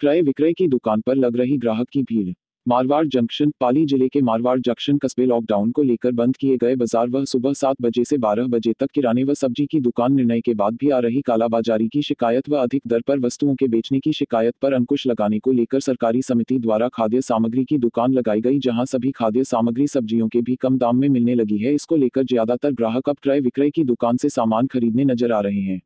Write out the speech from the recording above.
क्रय विक्रय की दुकान पर लग रही ग्राहक की भीड़। मारवाड़ जंक्शन, पाली ज़िले के मारवाड़ जंक्शन, कस्बे लॉकडाउन को लेकर बंद किए गए बाज़ार। वह सुबह सात बजे से बारह बजे तक किराने व सब्ज़ी की दुकान निर्णय के बाद भी आ रही कालाबाजारी की शिकायत व अधिक दर पर वस्तुओं के बेचने की शिकायत पर अंकुश लगाने को लेकर सरकारी समिति द्वारा खाद्य सामग्री की दुकान लगाई गई, जहाँ सभी खाद्य सामग्री सब्जियों के भी कम दाम में मिलने लगी है। इसको लेकर ज़्यादातर ग्राहक अब क्रय विक्रय की दुकान से सामान खरीदने नज़र आ रहे हैं।